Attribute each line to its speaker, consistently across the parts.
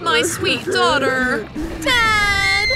Speaker 1: My sweet daughter. Dad!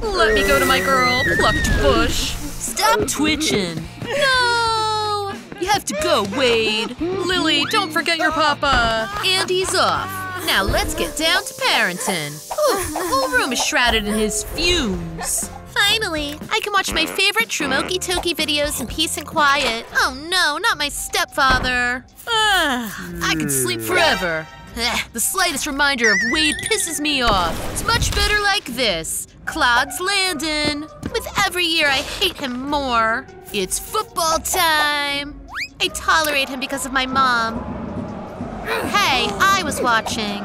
Speaker 1: Let me go to my girl, plucked bush.
Speaker 2: Stop twitching.
Speaker 1: No! You have to go, Wade. Lily, don't forget your papa.
Speaker 2: And he's off. Now let's get down to parenting. Ooh, the whole room is shrouded in his fumes. Finally, I can watch my favorite Troom Oki Toki videos in peace and quiet. Oh no, not my stepfather. Ah, I could sleep forever. The slightest reminder of Wade pisses me off. It's much better like this. Clod's Landon. With every year, I hate him more. It's football time. I tolerate him because of my mom. Hey, I was watching.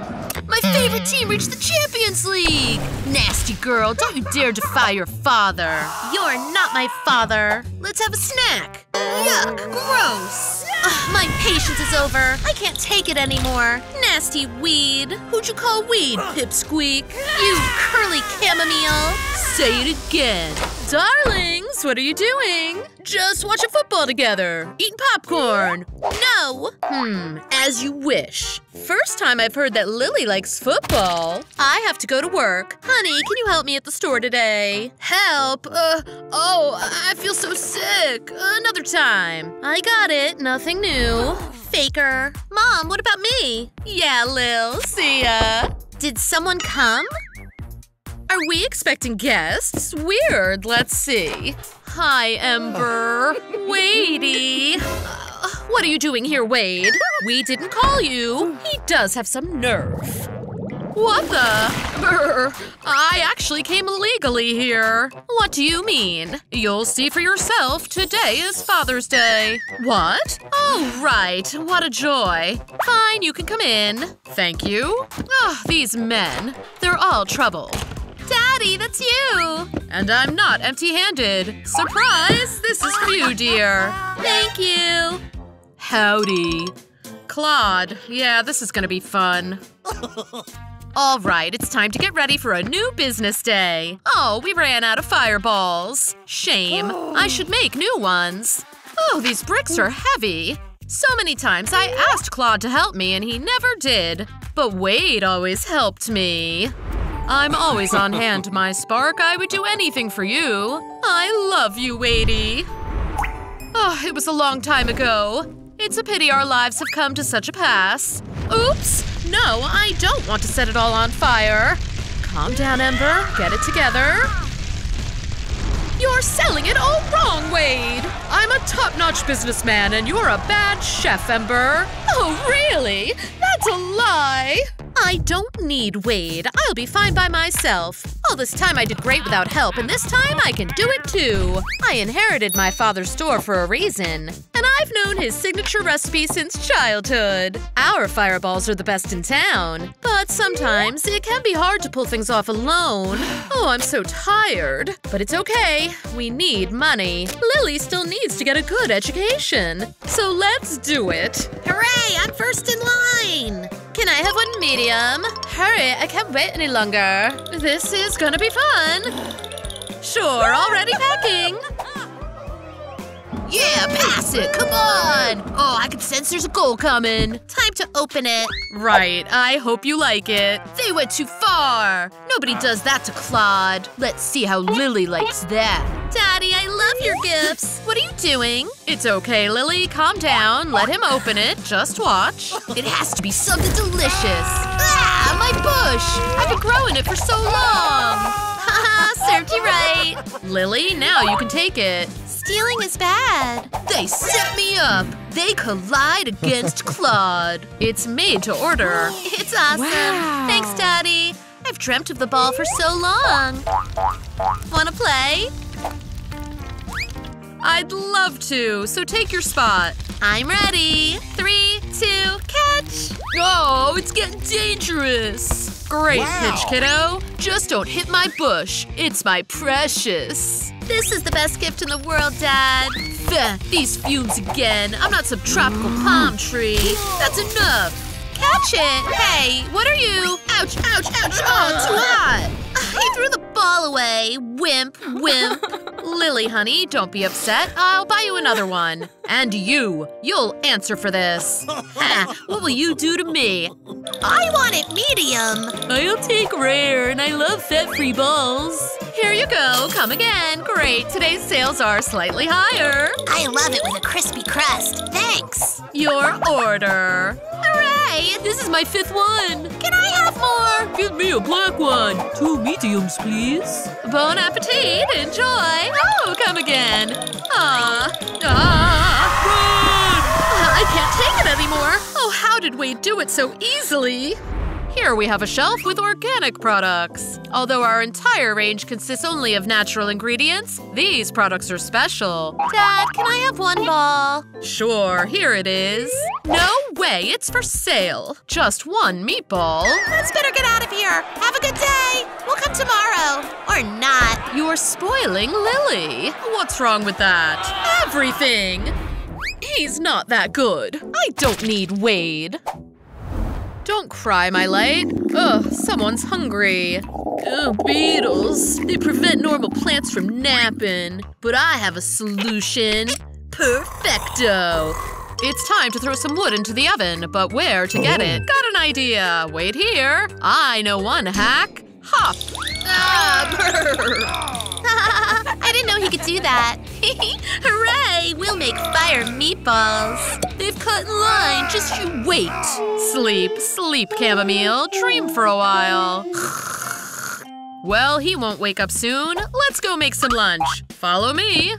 Speaker 2: My favorite team reached the Champions League! Nasty girl, don't you dare defy your father. You're not my father. Let's have a snack. Yuck, gross. Ugh, my patience is over. I can't take it anymore. Nasty weed. Who'd you call weed, pipsqueak? You curly chamomile. Say it again.
Speaker 1: Darlings, what are you doing? Just watching football together. Eating popcorn.
Speaker 2: No!
Speaker 1: Hmm, as you wish. First time I've heard that Lily likes football. I have to go to work. Honey, can you help me at the store today? Help? Uh, oh, I feel so sick. Another time. I got it. Nothing new.
Speaker 2: Faker. Mom, what about me?
Speaker 1: Yeah, Lil. See ya.
Speaker 2: Did someone come?
Speaker 1: Are we expecting guests? Weird. Let's see. Hi, Ember. Wadey. Uh, what are you doing here, Wade? We didn't call you. He does have some nerve. What the? Brr. I actually came legally here. What do you mean? You'll see for yourself. Today is Father's Day. What? Oh, right. What a joy. Fine, you can come in. Thank you. Ah, these men. They're all trouble.
Speaker 2: Daddy, that's you!
Speaker 1: And I'm not empty-handed. Surprise! This is for you, dear.
Speaker 2: Thank you.
Speaker 1: Howdy. Clod. Yeah, this is gonna be fun. All right, it's time to get ready for a new business day. Oh, we ran out of fireballs. Shame. I should make new ones. Oh, these bricks are heavy. So many times I asked Clod to help me and he never did. But Wade always helped me. I'm always on hand, my spark. I would do anything for you. I love you, Wadey. Oh, it was a long time ago. It's a pity our lives have come to such a pass. Oops! No, I don't want to set it all on fire. Calm down, Ember. Get it together. You're selling it all wrong, Wade! I'm a top-notch businessman and you're a bad chef, Ember. Oh, really? That's a lie! I don't need Wade. I'll be fine by myself. All this time I did great without help, and this time I can do it too. I inherited my father's store for a reason. And I've known his signature recipe since childhood. Our fireballs are the best in town. But sometimes it can be hard to pull things off alone. Oh, I'm so tired. But it's okay. We need money. Lily still needs to get a good education. So let's do it.
Speaker 2: Hooray, I'm first in line!
Speaker 1: Can I have one medium? Hurry, I can't wait any longer. This is gonna be fun. Sure, already packing.
Speaker 2: Yeah, pass it, come on! Oh, I can sense there's a goal coming. Time to open it.
Speaker 1: Right, I hope you like it.
Speaker 2: They went too far. Nobody does that to Clod. Let's see how Lily likes that. Daddy, I love your gifts. What are you doing?
Speaker 1: It's okay, Lily. Calm down. Let him open it. Just watch.
Speaker 2: It has to be something delicious. Ah, my bush! I've been growing it for so long. Haha, served you right.
Speaker 1: Lily, now you can take it.
Speaker 2: Stealing is bad. They set me up. They collide against Clod.
Speaker 1: It's made to order.
Speaker 2: It's awesome.
Speaker 1: Wow.
Speaker 2: Thanks, Daddy. I've dreamt of the ball for so long. Wanna play?
Speaker 1: I'd love to, so take your spot.
Speaker 2: I'm ready. Three, two, catch!
Speaker 1: Oh, it's getting dangerous. Great
Speaker 3: Wow.
Speaker 1: pitch, kiddo. Just don't hit my bush. It's my precious.
Speaker 2: This is the best gift in the world, Dad.
Speaker 1: Feh, these fumes again. I'm not some tropical palm tree. That's enough.
Speaker 2: Catch it! Hey, what are you?
Speaker 1: Ouch, ouch, ouch. Oh, too hot.
Speaker 2: He threw the ball away. Wimp, wimp.
Speaker 1: Lily, honey, don't be upset. I'll buy you another one. And you, you'll answer for this. What will you do to me?
Speaker 2: I want it medium.
Speaker 1: I'll take rare, and I love fat-free balls. Here you go, come again. Great, today's sales are slightly higher.
Speaker 2: I love it with a crispy crust. Thanks.
Speaker 1: Your order.
Speaker 2: Hooray!
Speaker 1: This is my fifth one.
Speaker 2: Can I have more?
Speaker 1: Give me a black one. Two mediums, please. Bon appetit. Enjoy. Oh, come again. Ah. Ah. Run! I can't take it anymore. Oh, how did Wade do it so easily? Here we have a shelf with organic products. Although our entire range consists only of natural ingredients, these products are special.
Speaker 2: Dad, can I have one ball?
Speaker 1: Sure, here it is. No way, it's for sale. Just one meatball.
Speaker 2: Let's better get out of here. Have a good day. We'll come tomorrow. Or not.
Speaker 1: You're spoiling Lily. What's wrong with that? Everything! He's not that good. I don't need Wade. Don't cry, my light. Ugh, someone's hungry. Oh, beetles. They prevent normal plants from napping. But I have a solution. Perfecto. It's time to throw some wood into the oven, but where to get it? Got an idea. Wait here. I know one hack. Hop. Ah,
Speaker 2: I didn't know he could do that. Hooray! We'll make fire meatballs.
Speaker 1: They've cut in line. Just you wait. Sleep, sleep, chamomile. Dream for a while. Well, he won't wake up soon. Let's go make some lunch. Follow me.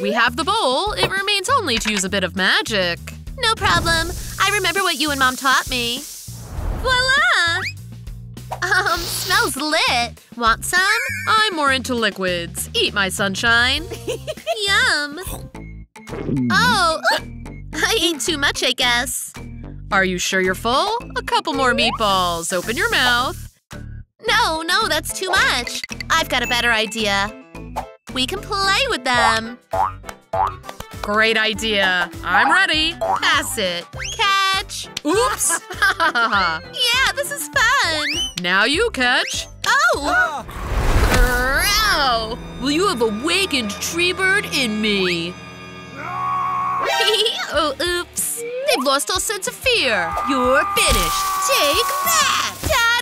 Speaker 1: We have the bowl. It remains only to use a bit of magic.
Speaker 2: No problem. I remember what you and Mom taught me. Voila! Um, smells lit. Want some?
Speaker 1: I'm more into liquids. Eat my sunshine.
Speaker 2: Yum. Oh, I ate too much, I guess.
Speaker 1: Are you sure you're full? A couple more meatballs. Open your mouth.
Speaker 2: No, no, that's too much. I've got a better idea. We can play with them.
Speaker 1: Great idea. I'm ready. Pass it.
Speaker 2: Catch.
Speaker 1: Oops.
Speaker 2: Yeah, this is fun.
Speaker 1: now you catch.
Speaker 2: Oh!
Speaker 1: Ow! Will you have awakened tree bird in me?
Speaker 2: oh, oops. They've lost all sense of fear. You're finished. Take that!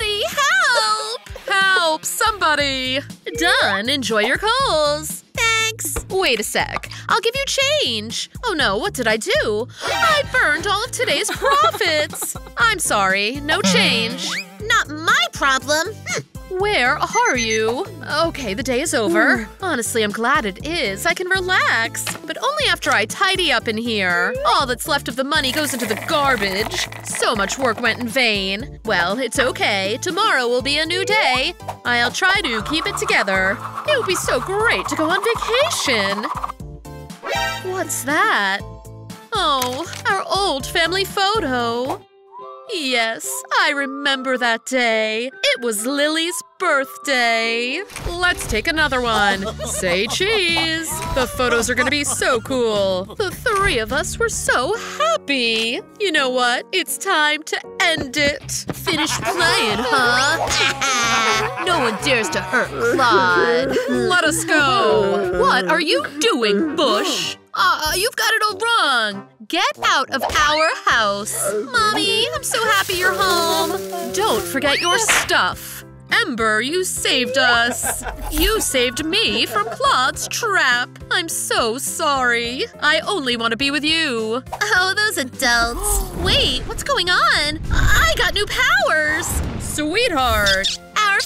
Speaker 2: Help!
Speaker 1: Somebody! Done. Enjoy your coals.
Speaker 2: Thanks.
Speaker 1: Wait a sec. I'll give you change. Oh no, what did I do? I burned all of today's profits. I'm sorry. No change.
Speaker 2: Not my problem. Hm.
Speaker 1: Where are you? Okay, the day is over. Hmm. Honestly, I'm glad it is. I can relax. But only after I tidy up in here. All that's left of the money goes into the garbage. So much work went in vain. Well, it's okay. Tomorrow will be a new day. I'll try to keep it together. It would be so great to go on vacation. What's that? Oh, our old family photo. Yes, I remember that day. It was Lily's birthday. Let's take another one. Say cheese. The photos are gonna be so cool. The three of us were so happy. You know what? It's time to end it.
Speaker 2: Finish playing, huh? no one dares to hurt Clod.
Speaker 1: Let us go. What are you doing, Bush? Uh, you've got it all wrong. Get out of our house. Mommy, I'm so happy you're home. Don't forget your stuff. Ember, you saved us. You saved me from Clod's trap. I'm so sorry. I only want to be with you.
Speaker 2: Oh, those adults. Wait, what's going on? I got new powers.
Speaker 1: Sweetheart.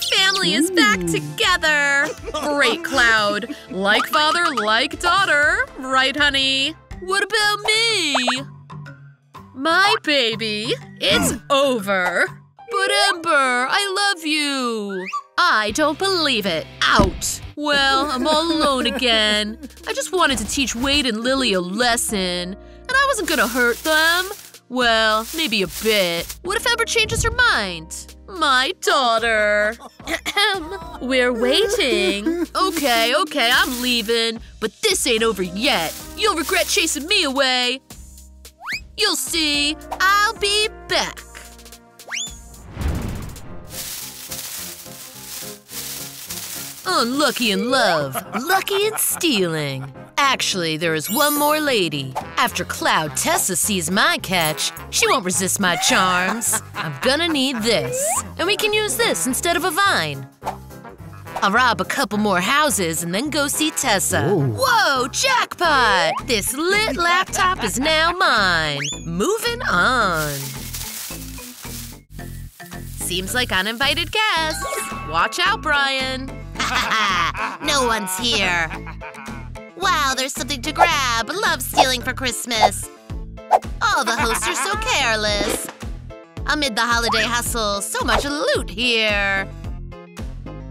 Speaker 2: Family is back together.
Speaker 1: Great, Cloud. Like father, like daughter. Right, honey? What about me? My baby. It's over. But Ember, I love you. I don't believe it. Out. Well, I'm all alone again. I just wanted to teach Wade and Lily a lesson. And I wasn't gonna hurt them. Well, maybe a bit. What if Ember changes her mind? My daughter. We're waiting. Okay, okay, I'm leaving. But this ain't over yet. You'll regret chasing me away. You'll see. I'll be back. Unlucky in love, lucky in stealing. Actually, there is one more lady. After Cloud Tessa sees my catch, she won't resist my charms. I'm gonna need this. And we can use this instead of a vine. I'll rob a couple more houses and then go see Tessa. Whoa, jackpot! This lit laptop is now mine. Moving on. Seems like uninvited guests. Watch out, Brian.
Speaker 2: no one's here. Wow, there's something to grab. Love stealing for Christmas. Oh, the hosts are so careless. Amid the holiday hustle, so much loot here.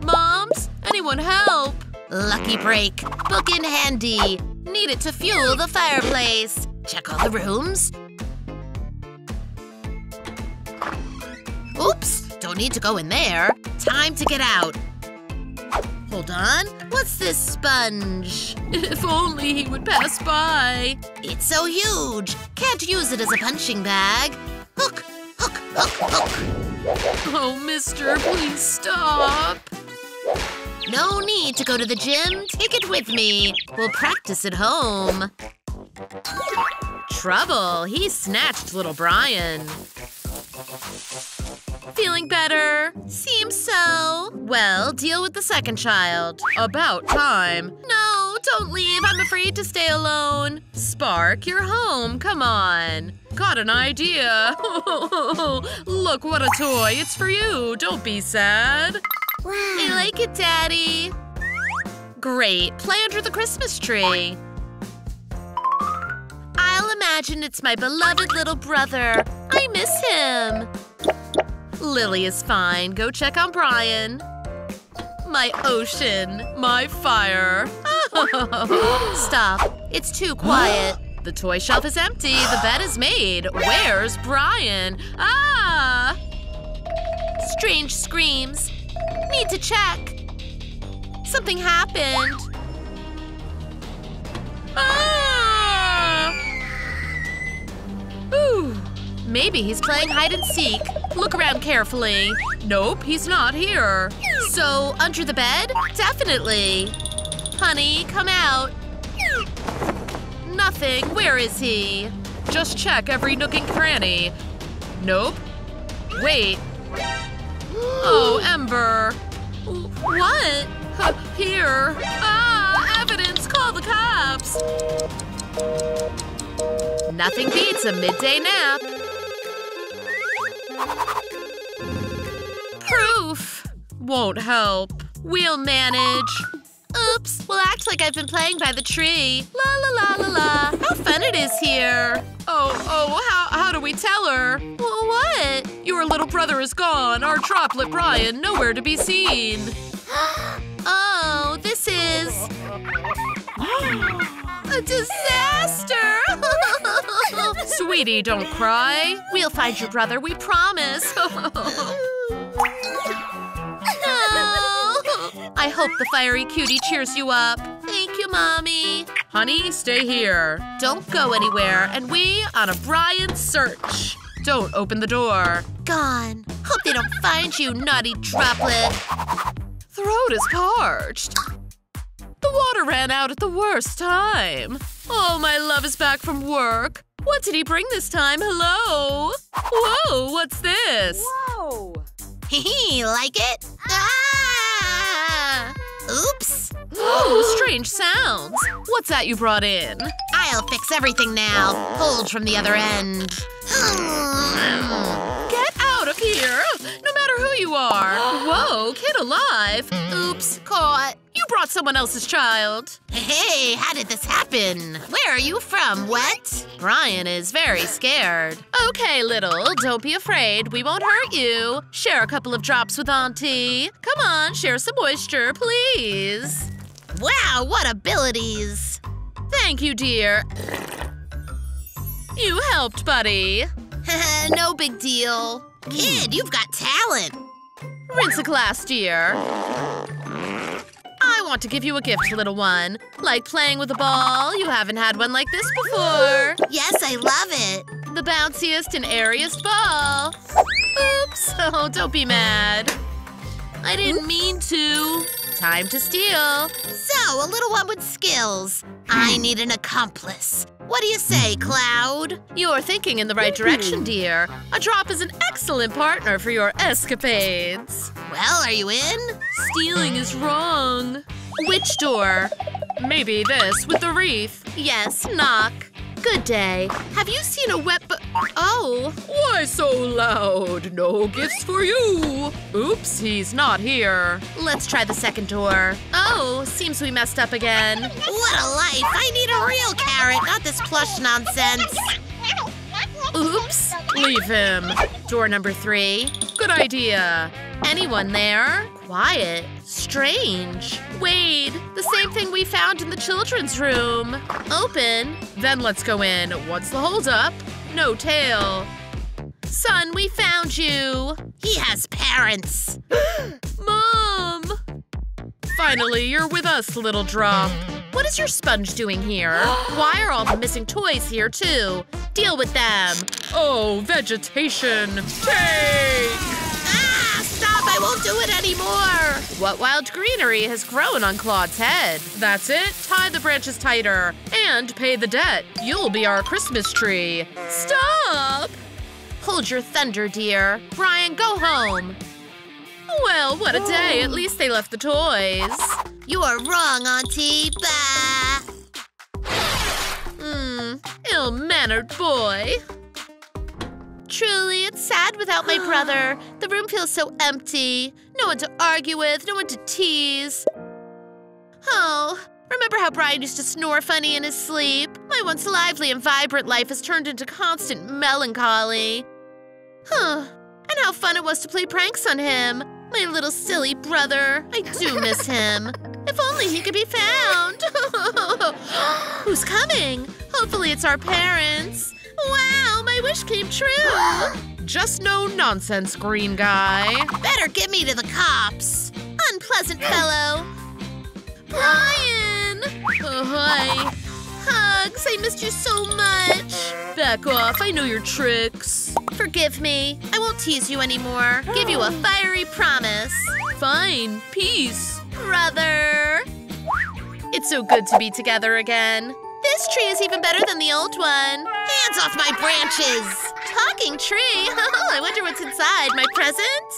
Speaker 1: Moms, anyone help?
Speaker 2: Lucky break. Book in handy. Need it to fuel the fireplace. Check all the rooms. Oops, don't need to go in there. Time to get out. Hold on. What's this sponge?
Speaker 1: If only he would pass by.
Speaker 2: It's so huge. Can't use it as a punching bag. Hook, hook, hook, hook.
Speaker 1: Oh, mister, please stop.
Speaker 2: No need to go to the gym. Take it with me. We'll practice at home.
Speaker 1: Trouble, he snatched little Brian. Feeling better?
Speaker 2: Seems so.
Speaker 1: Well, deal with the second child. About time.
Speaker 2: No, don't leave. I'm afraid to stay alone.
Speaker 1: Spark, you're home. Come on. Got an idea. Look, what a toy. It's for you. Don't be sad.
Speaker 2: Wow. I like it, Daddy.
Speaker 1: Great. Play under the Christmas tree.
Speaker 2: I'll imagine it's my beloved little brother. I miss him.
Speaker 1: Lily is fine. Go check on Brian. My ocean. My fire.
Speaker 2: Stop. It's too quiet.
Speaker 1: the toy shelf is empty. The bed is made. Where's Brian? Ah!
Speaker 2: Strange screams. Need to check. Something happened.
Speaker 1: Ah! Ooh. Maybe he's playing hide and seek. Look around carefully. Nope, he's not here.
Speaker 2: So, under the bed? Definitely. Honey, come out. Nothing. Where is he?
Speaker 1: Just check every nook and cranny. Nope. Wait. Oh, Ember.
Speaker 2: What?
Speaker 1: Here. Ah, evidence. Call the cops. Nothing beats a midday nap. Proof. Won't help. We'll manage.
Speaker 2: Oops, we'll act like I've been playing by the tree. La la la la la. How fun it is here.
Speaker 1: Oh, oh, how, how do we tell her?
Speaker 2: Well, what?
Speaker 1: Your little brother is gone. Our droplet Brian, nowhere to be seen.
Speaker 2: oh, this is… a disaster!
Speaker 1: Sweetie, don't cry. We'll find your brother, we promise. Oh. I hope the fiery cutie cheers you up.
Speaker 2: Thank you, Mommy.
Speaker 1: Honey, stay here. Don't go anywhere, and we on a Brian search. Don't open the door.
Speaker 2: Gone. Hope they don't find you, naughty droplet.
Speaker 1: Throat is parched. The water ran out at the worst time. Oh, my love is back from work. What did he bring this time? Hello? Whoa, what's this?
Speaker 2: Whoa. Hee like it? Ah! Oops.
Speaker 1: Oh, strange sounds. What's that you brought in?
Speaker 2: I'll fix everything now. Hold from the other end.
Speaker 1: Get out of here! No matter who you are. Whoa, kid alive.
Speaker 2: Oops, caught.
Speaker 1: You brought someone else's child.
Speaker 2: Hey, how did this happen? Where are you from, what?
Speaker 1: Brian is very scared. Okay, little, don't be afraid. We won't hurt you. Share a couple of drops with Auntie. Come on, share some moisture, please.
Speaker 2: Wow, what abilities!
Speaker 1: Thank you, dear. You helped, buddy.
Speaker 2: no big deal. Kid, you've got talent.
Speaker 1: Rinse a glass, dear. I want to give you a gift, little one. Like playing with a ball. You haven't had one like this before.
Speaker 2: Yes, I love it.
Speaker 1: The bounciest and airiest ball. Oops. Oh, don't be mad. I didn't mean to. Time to steal.
Speaker 2: So, a little one with skills. I need an accomplice. What do you say, Cloud?
Speaker 1: You're thinking in the right direction, dear. A drop is an excellent partner for your escapades.
Speaker 2: Well, are you in?
Speaker 1: Stealing is wrong. Which door? Maybe this with the wreath. Yes, knock. Good day. Have you seen a wet Oh. Why so loud? No gifts for you. Oops, he's not here. Let's try the second door. Oh, seems we messed up again.
Speaker 2: What a life! I need a real carrot, not this plush nonsense.
Speaker 1: Oops, leave him. Door number three. Good idea. Anyone there? Quiet. Strange. Wade, the same thing we found in the children's room. Open. Then let's go in. What's the holdup? No tail. Son, we found you.
Speaker 2: He has parents.
Speaker 1: Mom! Finally, you're with us, little drop. What is your sponge doing here? Why are all the missing toys here, too? Deal with them. Oh, vegetation. Take!
Speaker 2: Stop! I won't do it anymore!
Speaker 1: What wild greenery has grown on Clod's head? That's it. Tie the branches tighter. And pay the debt. You'll be our Christmas tree. Stop! Hold your thunder, dear. Brian, go home. Well, what a day. At least they left the toys.
Speaker 2: You are wrong, Auntie. Bah!
Speaker 1: Hmm, ill-mannered boy. Truly, it's sad without my brother. The room feels so empty. No one to argue with, no one to tease. Oh, remember how Brian used to snore funny in his sleep? My once lively and vibrant life has turned into constant melancholy. Huh. And how fun it was to play pranks on him. My little silly brother. I do miss him. If only he could be found. Who's coming? Hopefully it's our parents. Wow, my wish came true. Just no nonsense, green guy.
Speaker 2: Better get me to the cops. Unpleasant fellow.
Speaker 1: Brian! Oh, hi. Hugs, I missed you so much. Back off, I know your tricks.
Speaker 2: Forgive me. I won't tease you anymore. Give you a fiery promise.
Speaker 1: Fine, peace.
Speaker 2: Brother!
Speaker 1: It's so good to be together again.
Speaker 2: This tree is even better than the old one. Hands off my branches! Talking tree! I wonder what's inside. My present?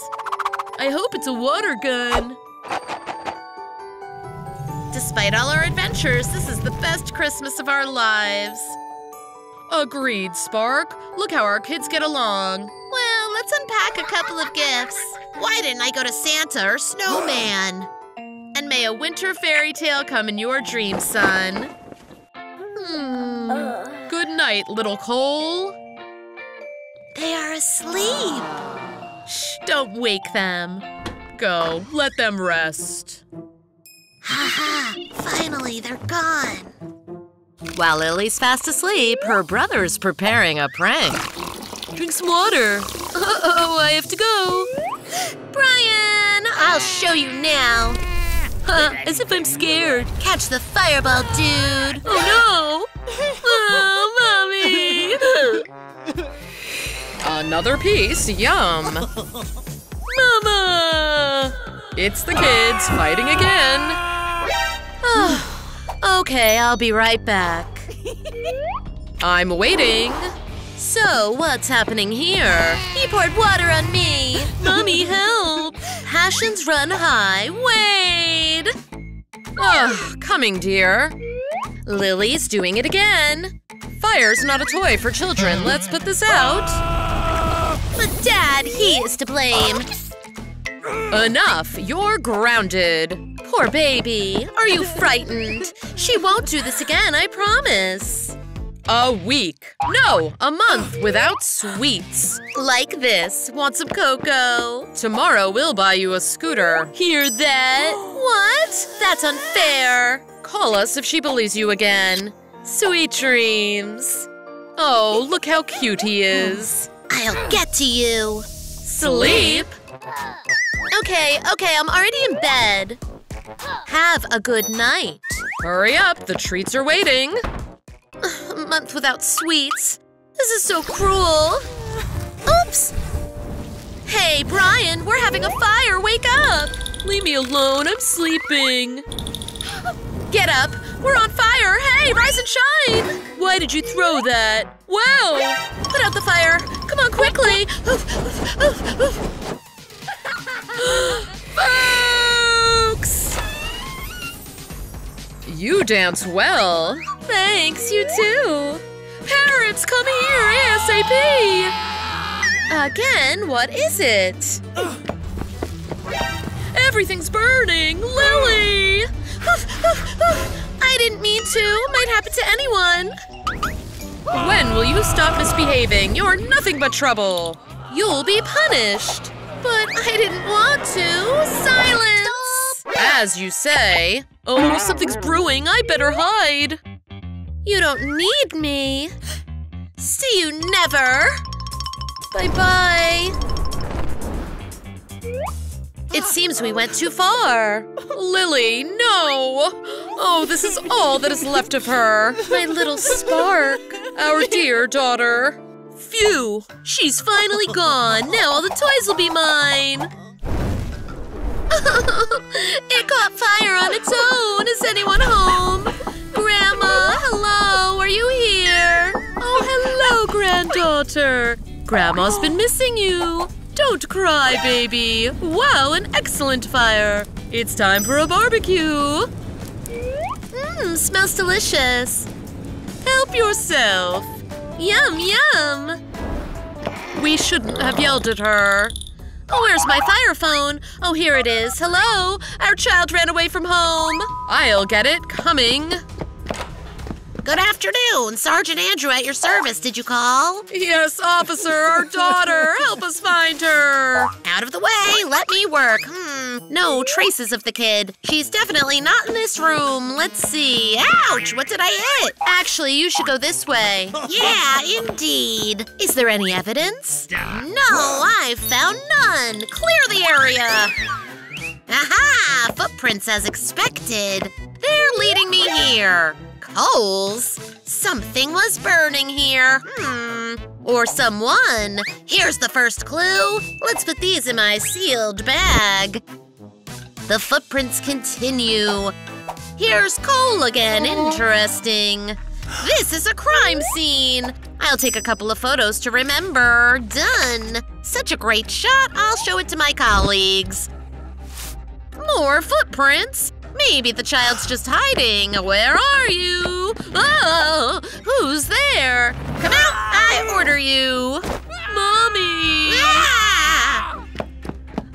Speaker 1: I hope it's a water gun. Despite all our adventures, this is the best Christmas of our lives. Agreed, Spark. Look how our kids get along.
Speaker 2: Well, let's unpack a couple of gifts. Why didn't I go to Santa or Snowman?
Speaker 1: And may a winter fairy tale come in your dreams, son. Hmm. Good night, little Cole.
Speaker 2: They are asleep.
Speaker 1: Shh, don't wake them. Go, let them rest.
Speaker 2: Ha ha, finally, they're gone.
Speaker 1: While Lily's fast asleep, her brother's preparing a prank. Drink some water. Uh-oh, I have to go.
Speaker 2: Brian, I'll show you now.
Speaker 1: As if I'm scared.
Speaker 2: Catch the fireball, dude.
Speaker 1: Oh no! Oh, mommy! Another piece, yum. Mama! It's the kids fighting again. okay, I'll be right back. I'm waiting. So, what's happening here?
Speaker 2: He poured water on me.
Speaker 1: Mommy, help! Passions run high. Wade! Ugh, coming, dear. Lily's doing it again. Fire's not a toy for children. Let's put this out.
Speaker 2: But Dad, he is to blame.
Speaker 1: Enough! You're grounded. Poor baby. Are you frightened? She won't do this again, I promise. A week. No, a month without sweets. Like this. Want some cocoa? Tomorrow we'll buy you a scooter. Hear that? what? That's unfair. Call us if she bullies you again. Sweet dreams. Oh, look how cute he is.
Speaker 2: I'll get to you.
Speaker 1: Sleep?
Speaker 2: Okay, okay, I'm already in bed.
Speaker 1: Have a good night. Hurry up, the treats are waiting.
Speaker 2: A month without sweets. This is so cruel. Oops!
Speaker 1: Hey, Brian, we're having a fire. Wake up! Leave me alone, I'm sleeping. Get up! We're on fire! Hey, rise and shine! Why did you throw that? Wow! Put out the fire! Come on, quickly! Folks! You dance well. Thanks, you too. Parents, come here ASAP! Again, what is it? Everything's burning! Lily!
Speaker 2: I didn't mean to. Might happen to anyone.
Speaker 1: When will you stop misbehaving? You're nothing but trouble. You'll be punished.
Speaker 2: But I didn't want to. Silence!
Speaker 1: As you say. Oh, something's brewing. I better hide.
Speaker 2: You don't need me. See you never. Bye-bye. It seems we went too far.
Speaker 1: Lily, no! Oh, this is all that is left of her.
Speaker 2: My little spark.
Speaker 1: Our dear daughter.
Speaker 2: Phew! She's finally gone. Now all the toys will be mine. it caught fire on its own. Is anyone home? Grandma, hello, are you here?
Speaker 1: Oh, hello, granddaughter. Grandma's been missing you. Don't cry, baby. Wow, an excellent fire. It's time for a barbecue.
Speaker 2: Mmm, smells delicious.
Speaker 1: Help yourself.
Speaker 2: Yum, yum.
Speaker 1: We shouldn't have yelled at her.
Speaker 2: Oh, where's my fire phone? Oh, here it is. Hello? Our child ran away from home.
Speaker 1: I'll get it. Coming.
Speaker 2: Good afternoon. Sergeant Andrew at your service. Did you call?
Speaker 1: Yes, officer. Our daughter. Help us find her.
Speaker 2: Out of the way. Let me work. Hmm. No traces of the kid. She's definitely not in this room. Let's see. Ouch! What did I hit? Actually, you should go this way. Yeah, indeed. Is there any evidence? No, I've found none. Clear the area. Aha! Footprints as expected. They're leading me here. Coals? Something was burning here. Hmm. Or someone. Here's the first clue. Let's put these in my sealed bag. The footprints continue. Here's coal again. Interesting. This is a crime scene. I'll take a couple of photos to remember. Done. Such a great shot. I'll show it to my colleagues. More footprints. Maybe the child's just hiding. Where are you? Oh, who's there? Come out! I order you.
Speaker 1: Mommy!
Speaker 2: Ah!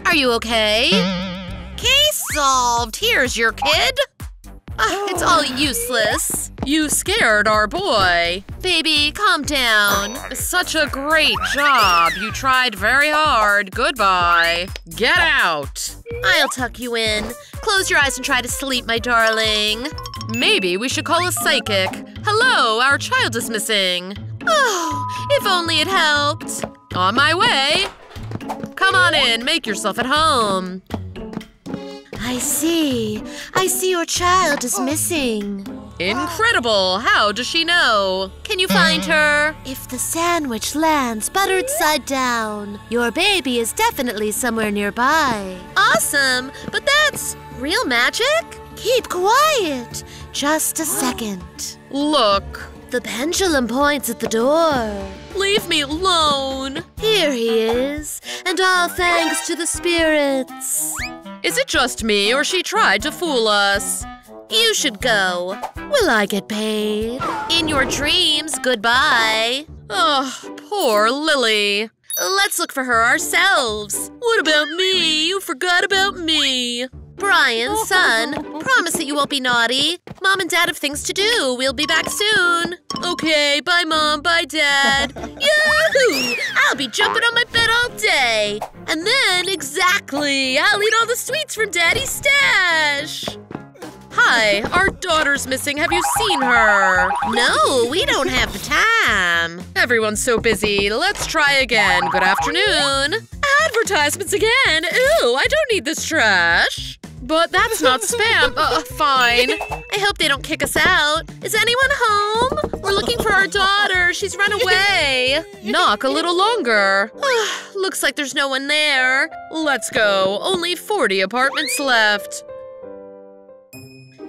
Speaker 2: Are you okay? Case solved. Here's your kid. Ah, it's all useless.
Speaker 1: You scared our boy.
Speaker 2: Baby, calm down.
Speaker 1: Such a great job. You tried very hard. Goodbye. Get out.
Speaker 2: I'll tuck you in. Close your eyes and try to sleep, my darling.
Speaker 1: Maybe we should call a psychic. Hello, our child is missing.
Speaker 2: Oh, if only it helped.
Speaker 1: On my way. Come on in, make yourself at home.
Speaker 2: I see. I see your child is oh. missing.
Speaker 1: Incredible! How does she know?
Speaker 2: Can you find uh, her? If the sandwich lands buttered side down, your baby is definitely somewhere nearby. Awesome! But that's real magic? Keep quiet. Just a second.
Speaker 1: Look.
Speaker 2: The pendulum points at the door.
Speaker 1: Leave me alone.
Speaker 2: Here he is, and all thanks to the spirits.
Speaker 1: Is it just me, or she tried to fool us?
Speaker 2: You should go. Will I get paid? In your dreams, goodbye.
Speaker 1: Oh, poor Lily.
Speaker 2: Let's look for her ourselves.
Speaker 1: What about me? You forgot about me.
Speaker 2: Brian, son, promise that you won't be naughty. Mom and Dad have things to do. We'll be back soon.
Speaker 1: Okay, bye, Mom. Bye, Dad.
Speaker 2: Yahoo! I'll be jumping on my bed all day. And then, exactly, I'll eat all the sweets from Daddy's stash.
Speaker 1: Hi, our daughter's missing. Have you seen her?
Speaker 2: No, we don't have the time.
Speaker 1: Everyone's so busy. Let's try again. Good afternoon. Advertisements again. Ew, I don't need this trash. But that's not spam. Uh, fine.
Speaker 2: I hope they don't kick us out. Is anyone home?
Speaker 1: We're looking for our daughter. She's run away. Knock a little longer. Looks like there's no one there. Let's go. Only 40 apartments left.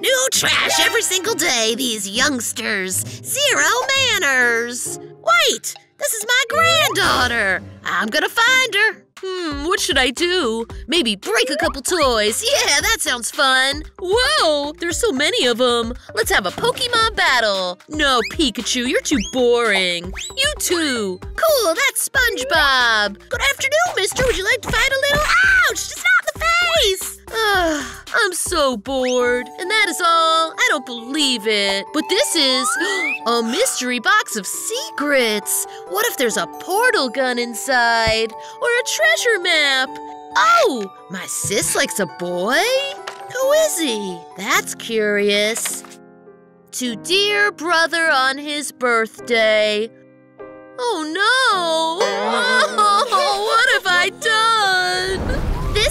Speaker 2: New trash every single day, these youngsters. Zero manners. Wait, this is my granddaughter. I'm gonna find her.
Speaker 1: Hmm, what should I do? Maybe break a couple toys.
Speaker 2: Yeah, that sounds fun.
Speaker 1: Whoa, there's so many of them. Let's have a Pokemon battle. No, Pikachu, you're too boring. You too.
Speaker 2: Cool, that's SpongeBob. Good afternoon, mister. Would you like to fight a little? Ouch, just not in the face.
Speaker 1: Ugh, I'm so bored. And that is all. I don't believe it. But this is a mystery box of secrets. What if there's a portal gun inside? Or a treasure map? Oh, my sis likes a boy? Who is he? That's curious. To dear brother on his birthday. Oh no! Oh, what have I done?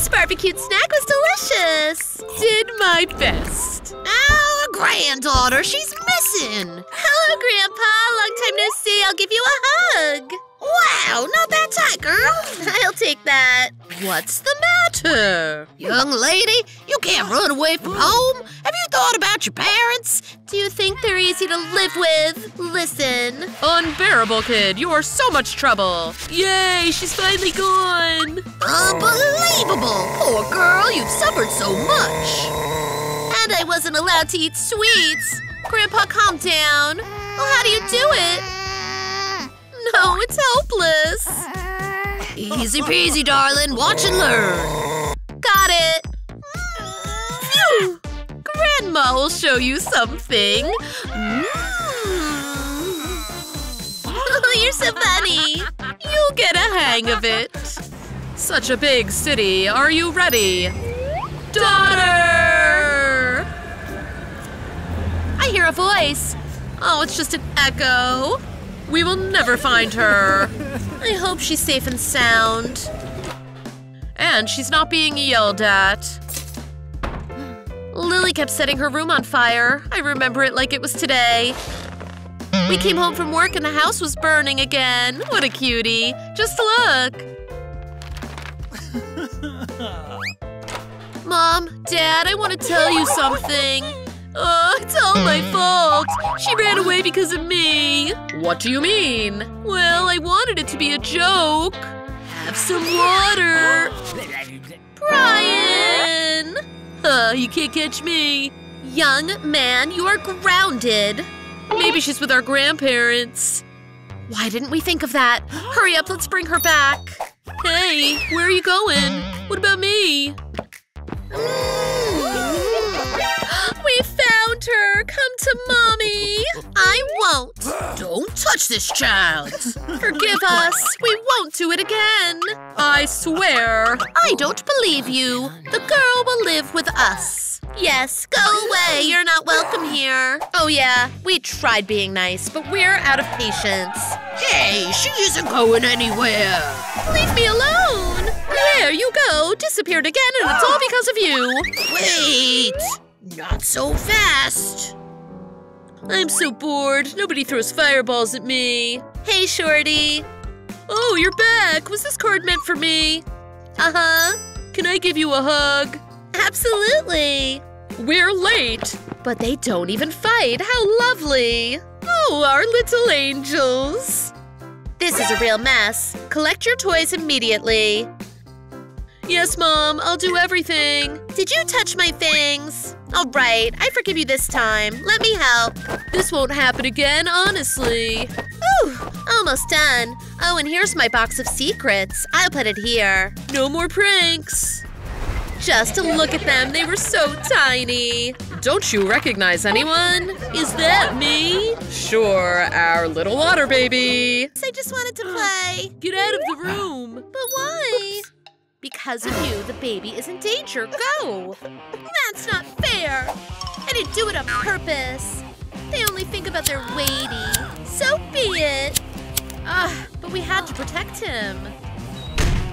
Speaker 2: This barbecued snack was delicious.
Speaker 1: Did my best.
Speaker 2: Our granddaughter, she's missing.
Speaker 1: Hello, Grandpa. Long time no see. I'll give you a hug.
Speaker 2: Wow, not that tight, girl.
Speaker 1: I'll take that. What's the matter?
Speaker 2: Young lady, you can't run away from home. Have you thought about your parents?
Speaker 1: Do you think they're easy to live with? Listen. Unbearable, kid. You are so much trouble. Yay, she's finally gone.
Speaker 2: Unbelievable. Poor girl, you've suffered so much.
Speaker 1: And I wasn't allowed to eat sweets. Grandpa, calm down. Well, how do you do it? No, it's hopeless.
Speaker 2: Easy peasy, darling. Watch and learn.
Speaker 1: Got it. Phew. Grandma will show you something. Mm. You're so funny. You'll get a hang of it. Such a big city. Are you ready? Daughter! I hear a voice. Oh, it's just an echo. We will never find her. I hope she's safe and sound. And she's not being yelled at. Lily kept setting her room on fire. I remember it like it was today. We came home from work and the house was burning again. What a cutie. Just look. Mom, Dad, I want to tell you something. Oh, it's all my hmm. fault. She ran away because of me. What do you mean? Well, I wanted it to be a joke. Have some water. Brian! Huh, you can't catch me. Young man, you are grounded. Maybe she's with our grandparents. Why didn't we think of that? Hurry up, let's bring her back. Hey, where are you going? What about me? We
Speaker 2: touch this child.
Speaker 1: Forgive us! We won't do it again! I swear! I don't believe you! The girl will live with us! Yes, go away! You're not welcome here! Oh yeah, we tried being nice, but we're out of patience.
Speaker 2: Hey, she isn't going anywhere.
Speaker 1: Leave me alone! There you go! Disappeared again and it's all because of you!
Speaker 2: Wait! Not so fast.
Speaker 1: I'm so bored. Nobody throws fireballs at me. Hey, Shorty. Oh, you're back. Was this card meant for me? Uh-huh. Can I give you a hug? Absolutely. We're late. But they don't even fight. How lovely. Oh, our little angels. This is a real mess. Collect your toys immediately. Yes, Mom. I'll do everything. Did you touch my things? All right. I forgive you this time. Let me help. This won't happen again, honestly. Ooh, almost done. Oh, and here's my box of secrets. I'll put it here. No more pranks. Just to look at them, they were so tiny. Don't you recognize anyone? Is that me? Sure, our little water baby. I just wanted to play. Get out of the room. But why? Because of you, the baby is in danger. Go! That's not fair. I didn't do it on purpose. They only think about their weighty. So be it. Ugh, but we had to protect him.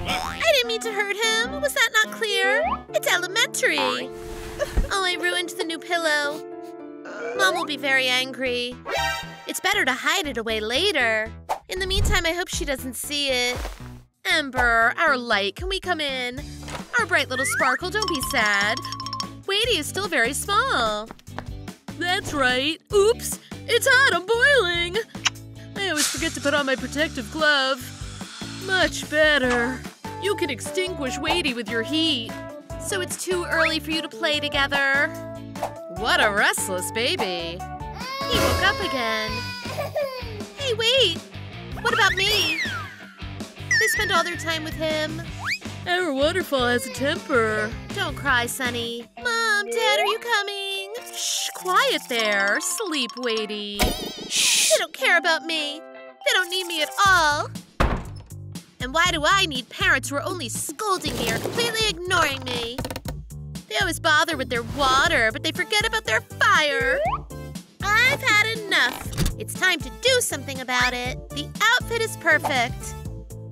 Speaker 1: I didn't mean to hurt him. Was that not clear? It's elementary. Oh, I ruined the new pillow. Mom will be very angry.
Speaker 2: It's better to hide it away later. In the meantime, I hope she doesn't see it. Ember, our light, can we come in? Our bright little sparkle, don't be sad. Wadey is still very small.
Speaker 1: That's right. Oops! It's hot, I'm boiling! I always forget to put on my protective glove. Much better. You can extinguish Wadey with your heat.
Speaker 2: So it's too early for you to play together.
Speaker 1: What a restless baby.
Speaker 2: He woke up again. Hey, wait! What about me? They spend all their time with him.
Speaker 1: Our waterfall has a temper.
Speaker 2: Don't cry, Sunny. Mom, Dad, are you coming?
Speaker 1: Shh, quiet there. Sleep, Wadey.
Speaker 2: Shh. They don't care about me. They don't need me at all. And why do I need parents who are only scolding me or completely ignoring me? They always bother with their water, but they forget about their fire. I've had enough. It's time to do something about it. The outfit is perfect.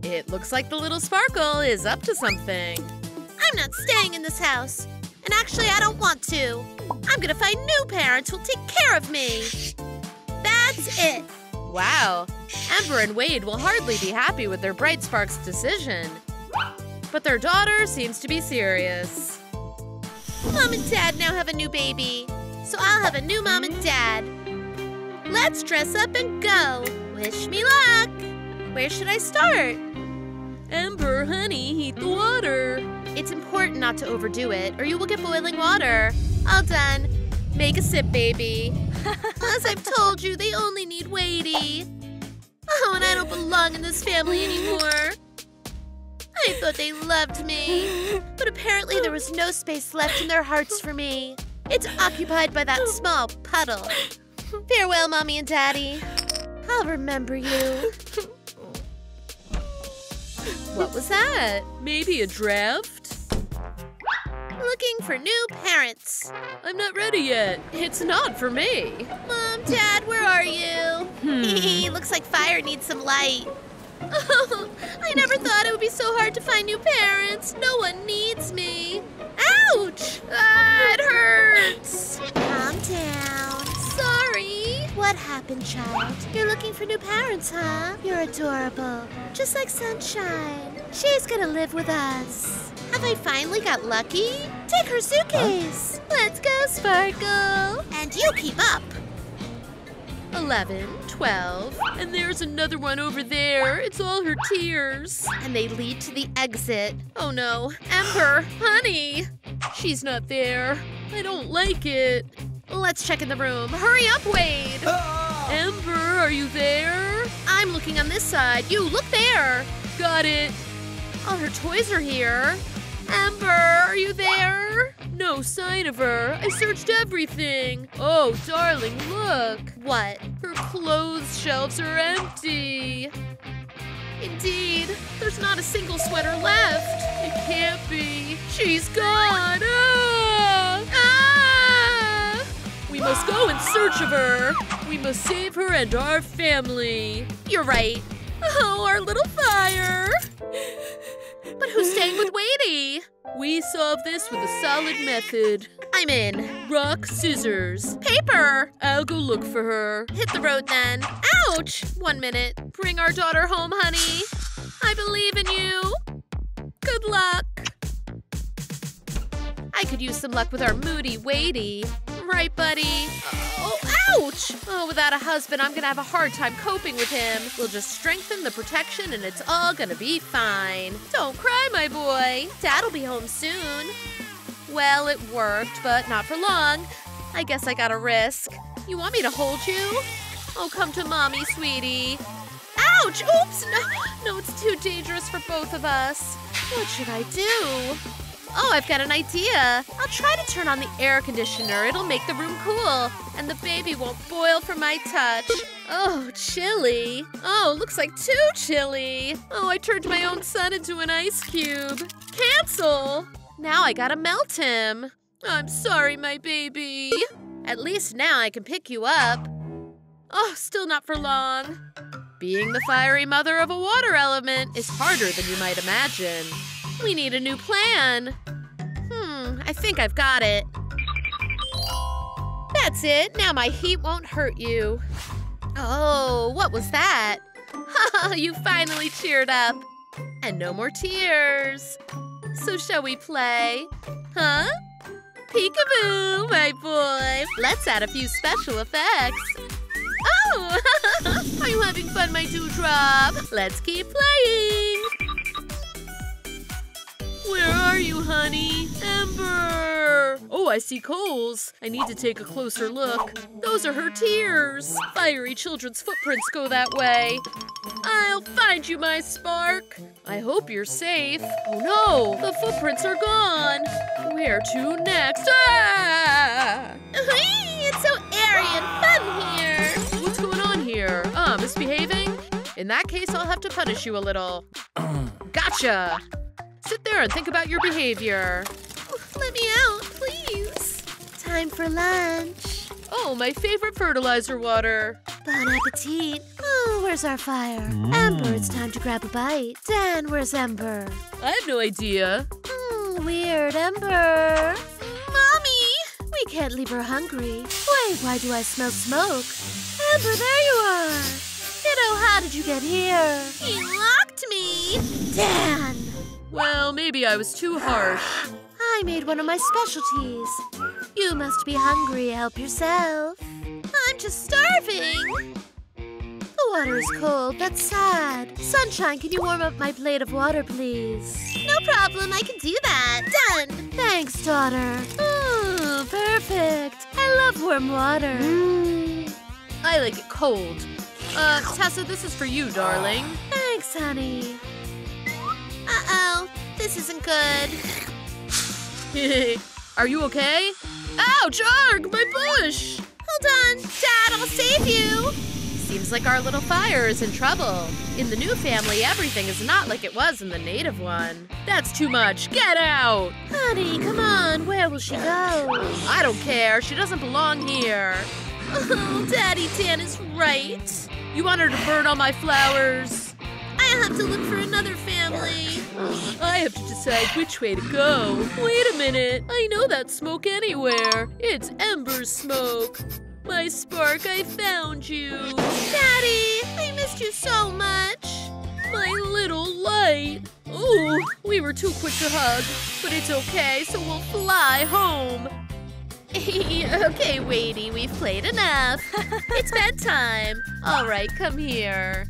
Speaker 1: It looks like the little sparkle is up to something.
Speaker 2: I'm not staying in this house. And actually, I don't want to. I'm gonna find new parents who'll take care of me. That's it.
Speaker 1: Wow. Ember and Wade will hardly be happy with their Bright Spark's decision. But their daughter seems to be serious.
Speaker 2: Mom and Dad now have a new baby. So I'll have a new mom and dad. Let's dress up and go. Wish me luck. Where should I start?
Speaker 1: Ember, honey, heat the water.
Speaker 2: It's important not to overdo it, or you will get boiling water. All done. Make a sip, baby. As I've told you, they only need Wadey. Oh, and I don't belong in this family anymore. I thought they loved me, but apparently there was no space left in their hearts for me. It's occupied by that small puddle. Farewell, Mommy and Daddy. I'll remember you.
Speaker 1: What was that? Maybe a draft?
Speaker 2: Looking for new parents.
Speaker 1: I'm not ready yet. It's not for me.
Speaker 2: Mom, Dad, where are you?
Speaker 1: Hmm.
Speaker 2: Looks like fire needs some light. Oh, I never thought it would be so hard to find new parents. No one needs me. Ouch! Ah, it hurts. Calm down. What happened, child? You're looking for new parents, huh? You're adorable. Just like Sunshine. She's gonna live with us. Have I finally got lucky? Take her suitcase. Let's go, Sparkle. And you keep up.
Speaker 1: 11, 12, and there's another one over there. It's all her tears.
Speaker 2: And they lead to the exit.
Speaker 1: Oh no. Ember, honey. She's not there. I don't like it.
Speaker 2: Let's check in the room. Hurry up, Wade.
Speaker 1: Ember, are you there?
Speaker 2: I'm looking on this side. You, look there.
Speaker 1: Got it.
Speaker 2: All her toys are here. Ember, are you there?
Speaker 1: No sign of her. I searched everything. Oh, darling, look.
Speaker 2: What?
Speaker 1: Her clothes shelves are empty.
Speaker 2: Indeed, there's not a single sweater left.
Speaker 1: It can't be. She's gone. Ah! Must go in search of her. We must save her and our family.
Speaker 2: You're right.
Speaker 1: Oh, our little fire.
Speaker 2: But who's staying with Wadey?
Speaker 1: We solve this with a solid method.
Speaker 2: I'm in.
Speaker 1: Rock, scissors.
Speaker 2: Paper!
Speaker 1: I'll go look for her.
Speaker 2: Hit the road then. Ouch! One minute. Bring our daughter home, honey. I believe in you. Good luck. I could use some luck with our moody Wadey. Right, buddy? Oh, ouch! Oh, without a husband, I'm gonna have a hard time coping with him. We'll just strengthen the protection and it's all gonna be fine. Don't cry, my boy. Dad'll be home soon. Well, it worked, but not for long. I guess I gotta risk. You want me to hold you? Oh, come to mommy, sweetie. Ouch! Oops! No, no, it's too dangerous for both of us. What should I do? Oh, I've got an idea. I'll try to turn on the air conditioner. It'll make the room cool, and the baby won't boil from my touch. Oh, chilly. Oh, looks like too chilly. Oh, I turned my own son into an ice cube. Cancel! Now I gotta melt him. I'm sorry, my baby. At least now I can pick you up. Oh, still not for long. Being the fiery mother of a water element is harder than you might imagine. We need a new plan. Hmm, I think I've got it. That's it. Now my heat won't hurt you.
Speaker 1: Oh, what was that? Ha, you finally cheered up. And no more tears. So shall we play? Huh? Peekaboo, my boy. Let's add a few special effects. Oh! Are you having fun, my dewdrop? Let's keep playing. Where are you, honey? Ember! Oh, I see coals. I need to take a closer look. Those are her tears. Fiery children's footprints go that way. I'll find you, my spark. I hope you're safe. Oh no, the footprints are gone. Where to next? Ah!
Speaker 2: it's so airy and fun here.
Speaker 1: What's going on here? Ah, misbehaving? In that case, I'll have to punish you a little. gotcha! Sit there and think about your behavior.
Speaker 2: Let me out, please. Time for lunch.
Speaker 1: Oh, my favorite fertilizer water.
Speaker 2: Bon appetit. Oh, where's our fire? Mm. Ember, it's time to grab a bite. Dan, where's Ember?
Speaker 1: I have no idea.
Speaker 2: Hmm, weird, Ember. Mommy! We can't leave her hungry. Wait, why do I smell smoke? Ember, there you are. Kiddo, how did you get here?
Speaker 3: He locked me.
Speaker 2: Dan!
Speaker 1: Well, maybe I was too harsh.
Speaker 2: I made one of my specialties. You must be hungry. Help yourself.
Speaker 3: I'm just starving.
Speaker 2: The water is cold. That's sad. Sunshine, can you warm up my plate of water, please?
Speaker 3: No problem. I can do that. Done.
Speaker 2: Thanks, daughter. Oh, perfect. I love warm water. Mm.
Speaker 1: I like it cold. Uh, Tessa, this is for you, darling.
Speaker 2: Thanks, honey.
Speaker 3: Uh-oh. This isn't good.
Speaker 1: Are you okay? Ouch! Arg! My bush!
Speaker 3: Hold on! Dad, I'll save you!
Speaker 1: Seems like our little fire is in trouble. In the new family, everything is not like it was in the native one. That's too much. Get out!
Speaker 2: Honey, come on. Where will she go?
Speaker 1: I don't care. She doesn't belong here.
Speaker 3: Oh, Daddy Dan is right.
Speaker 1: You want her to burn all my flowers?
Speaker 3: I have to look for another family.
Speaker 1: I have to decide which way to go. Wait a minute. I know that smoke anywhere. It's Ember smoke. My spark, I found you.
Speaker 3: Daddy, I missed you so much.
Speaker 1: My little light. Ooh, we were too quick to hug. But it's okay, so we'll fly home. okay, Wadey, we've played enough. it's bedtime. All right, come here.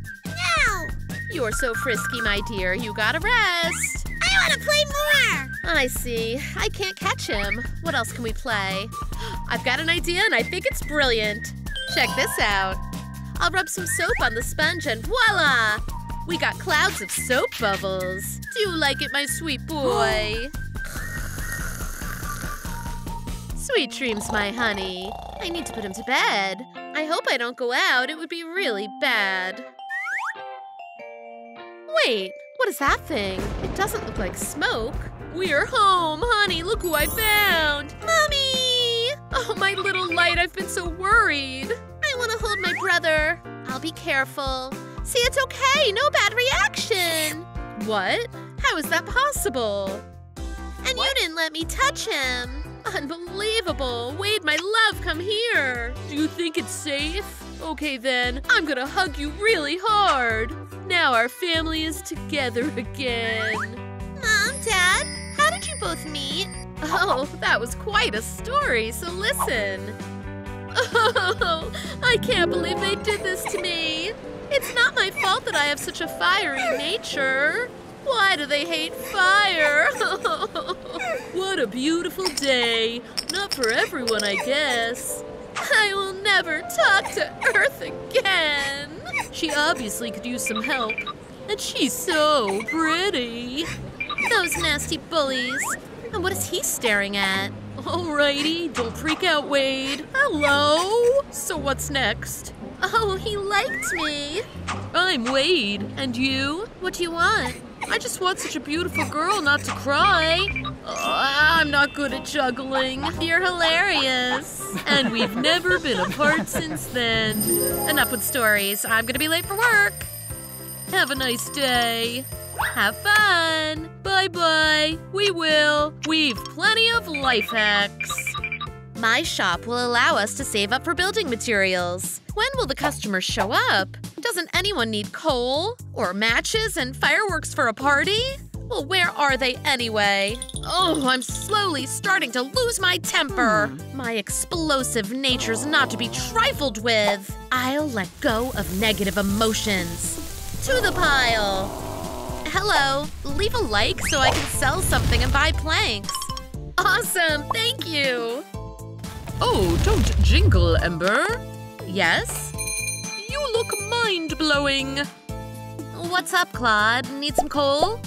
Speaker 1: You're so frisky, my dear. You gotta rest.
Speaker 3: I want to play more.
Speaker 1: I see. I can't catch him. What else can we play? I've got an idea and I think it's brilliant. Check this out. I'll rub some soap on the sponge and voila! We got clouds of soap bubbles. Do you like it, my sweet boy? Sweet dreams, my honey. I need to put him to bed. I hope I don't go out. It would be really bad. Wait, what is that thing? It doesn't look like smoke. We're home, honey. Look who I found.
Speaker 3: Mommy!
Speaker 1: Oh, my little light. I've been so worried.
Speaker 3: I want to hold my brother. I'll be careful. See, it's okay. No bad reaction.
Speaker 1: What? How is that possible?
Speaker 3: And what? you didn't let me touch him.
Speaker 1: Unbelievable. Wade, my love, come here. Do you think it's safe? Okay then, I'm gonna hug you really hard. Now our family is together again.
Speaker 3: Mom, Dad, how did you both meet?
Speaker 1: Oh, that was quite a story, so listen. Oh, I can't believe they did this to me. It's not my fault that I have such a fiery nature. Why do they hate fire? what a beautiful day. Not for everyone, I guess. I will never talk to Earth again. She obviously could use some help. And she's so pretty. Those nasty bullies. And what is he staring at? Alrighty, don't freak out, Wade. Hello? So what's next?
Speaker 3: Oh, he liked me.
Speaker 1: I'm Wade. And you? What do you want? I just want such a beautiful girl not to cry. Uh, I'm not good at juggling. You're hilarious. And we've never been apart since then. Enough with stories. I'm gonna be late for work. Have a nice day. Have fun. Bye bye. We will. We've plenty of life hacks.
Speaker 3: My shop will allow us to save up for building materials. When will the customers show up? Doesn't anyone need coal? Or matches and fireworks for a party? Well, where are they anyway? Oh, I'm slowly starting to lose my temper. Hmm. My explosive nature's not to be trifled with. I'll let go of negative emotions. To the pile. Hello, leave a like so I can sell something and buy planks. Awesome, thank you.
Speaker 1: Oh, don't jingle, Ember.
Speaker 3: Yes?
Speaker 1: You look mind-blowing.
Speaker 3: What's up, Clod? Need some coal?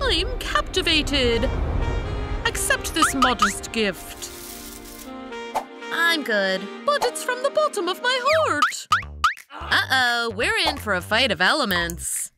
Speaker 1: I'm captivated. Accept this modest gift.
Speaker 3: I'm good.
Speaker 1: But it's from the bottom of my heart.
Speaker 3: Uh-oh, we're in for a fight of elements.